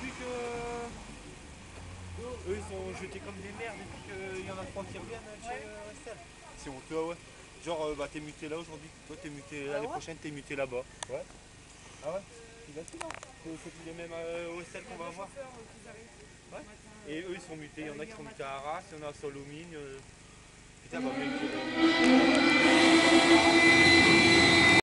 plus que. Eux, ils sont jetés comme des merdes et puis qu'il y en a trois qui reviennent chez euh, Estelle. C'est honteux, ah ouais. Genre, euh, bah, t'es muté là aujourd'hui. Toi, t'es muté ah l'année prochaine, t'es muté là-bas. Ouais. Ah ouais Il va tout là C'est les mêmes euh, au qu'on va avoir. Et eux, ils sont mutés. Il y en a qui sont mutés à Arras, il y en a à Solomine. Euh. Putain, bah, même.